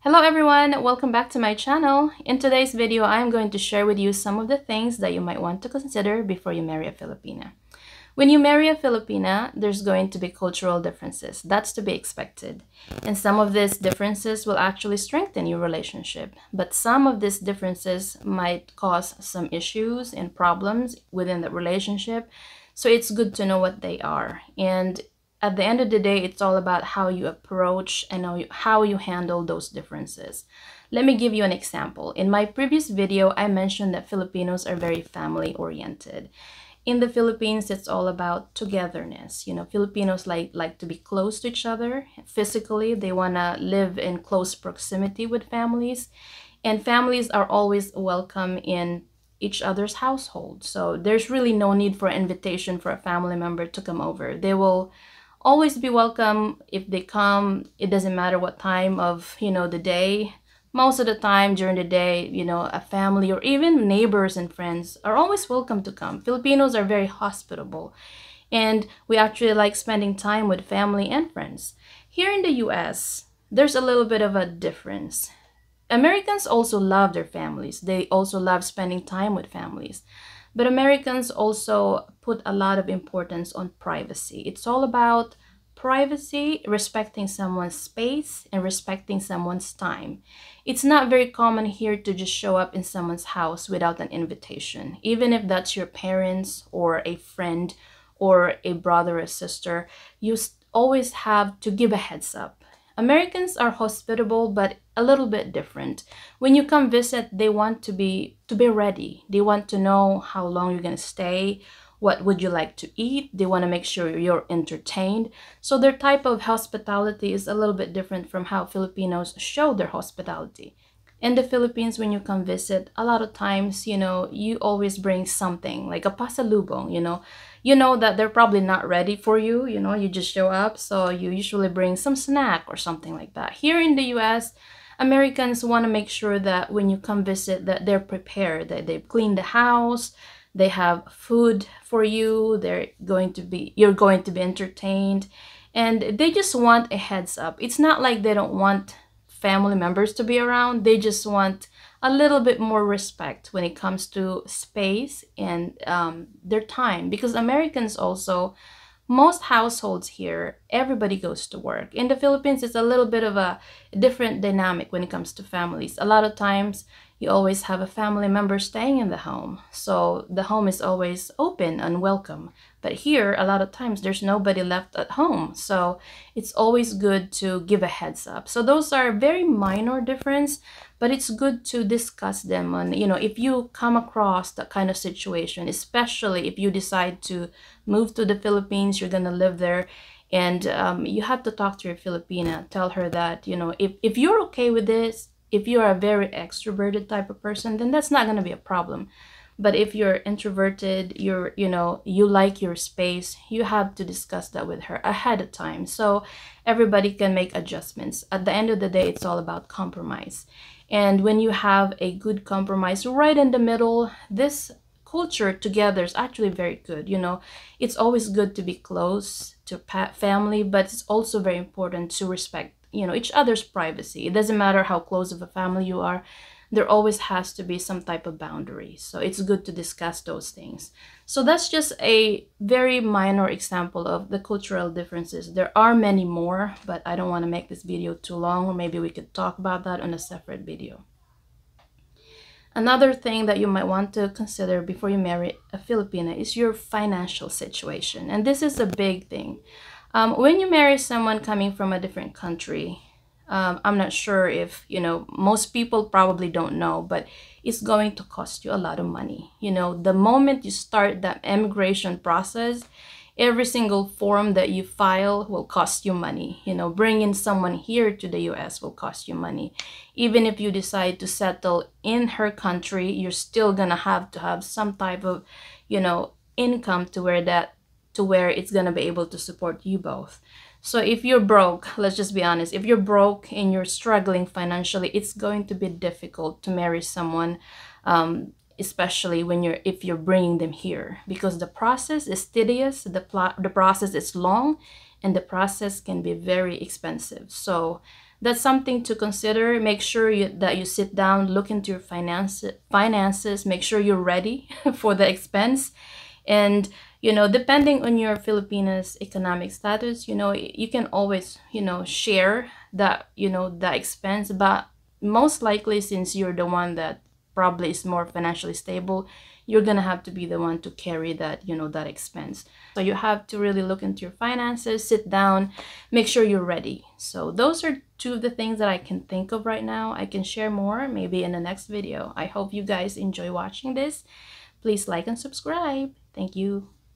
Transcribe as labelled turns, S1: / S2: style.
S1: Hello everyone, welcome back to my channel. In today's video, I am going to share with you some of the things that you might want to consider before you marry a Filipina. When you marry a Filipina, there's going to be cultural differences. That's to be expected. And some of these differences will actually strengthen your relationship. But some of these differences might cause some issues and problems within the relationship. So it's good to know what they are. And at the end of the day, it's all about how you approach and how you, handle those differences. Let me give you an example. In my previous video, I mentioned that Filipinos are very family oriented. In the Philippines, it's all about togetherness. You know, Filipinos like, like to be close to each other physically. They want to live in close proximity with families. And families are always welcome in each other's household. So there's really no need for invitation for a family member to come over. They will always be welcome if they come. It doesn't matter what time of you know the day. Most of the time during the day you know a family or even neighbors and friends are always welcome to come. Filipinos are very hospitable and we actually like spending time with family and friends. Here in the us there's a little bit of a difference. Americans also love their families. They also love spending time with families but Americans also put a lot of importance on privacy. It's all about privacy, respecting someone's space, and respecting someone's time. It's not very common here to just show up in someone's house without an invitation, even if that's your parents or a friend or a brother or sister. You always have to give a heads up Americans are hospitable but a little bit different. When you come visit, they want to be to be ready. They want to know how long you're going to stay, what would you like to eat. They want to make sure you're entertained. So their type of hospitality is a little bit different from how Filipinos show their hospitality in the Philippines, when you come visit, a lot of times, you know, you always bring something like a pasalubong, you know. You know that they're probably not ready for you, you know, you just show up. So you usually bring some snack or something like that. Here in the US, Americans want to make sure that when you come visit that they're prepared, that they've cleaned the house, they have food for you, they're going to be you're going to be entertained and they just want a heads up. It's not like they don't want family members to be around. They just want a little bit more respect when it comes to space and um, their time because Americans also most households here everybody goes to work in the philippines it's a little bit of a different dynamic when it comes to families a lot of times you always have a family member staying in the home. So the home is always open and welcome. But here a lot of times there's nobody left at home. So it's always good to give a heads up. So those are very minor difference but it's good to discuss them. And, you know if you come across that kind of situation especially if you decide to move to the philippines you're gonna live there. And um, you have to talk to your filipina. Tell her that you know if, if you're okay with this if you're a very extroverted type of person then that's not going to be a problem. But if you're introverted you're you know you like your space you have to discuss that with her ahead of time. So everybody can make adjustments. At the end of the day it's all about compromise. And when you have a good compromise right in the middle this culture together is actually very good you know. It's always good to be close to family but it's also very important to respect you know each other's privacy. It doesn't matter how close of a family you are there always has to be some type of boundary. So it's good to discuss those things. So that's just a very minor example of the cultural differences. There are many more but i don't want to make this video too long. Or maybe we could talk about that on a separate video. Another thing that you might want to consider before you marry a Filipina is your financial situation. And this is a big thing. Um, when you marry someone coming from a different country, um, I'm not sure if, you know, most people probably don't know, but it's going to cost you a lot of money. You know, the moment you start that immigration process, every single form that you file will cost you money. You know, bringing someone here to the US will cost you money. Even if you decide to settle in her country, you're still gonna have to have some type of, you know, income to where that to where it's going to be able to support you both. So if you're broke, let's just be honest, if you're broke and you're struggling financially, it's going to be difficult to marry someone um, especially when you're if you're bringing them here because the process is tedious the plot the process is long and the process can be very expensive. So that's something to consider. Make sure you, that you sit down, look into your finance, finances, make sure you're ready for the expense. And, you know, depending on your Filipinas economic status, you know, you can always, you know, share that, you know, the expense. But most likely, since you're the one that probably is more financially stable, you're gonna have to be the one to carry that you know that expense. So you have to really look into your finances sit down make sure you're ready. So those are two of the things that i can think of right now. I can share more maybe in the next video. I hope you guys enjoy watching this. Please like and subscribe. Thank you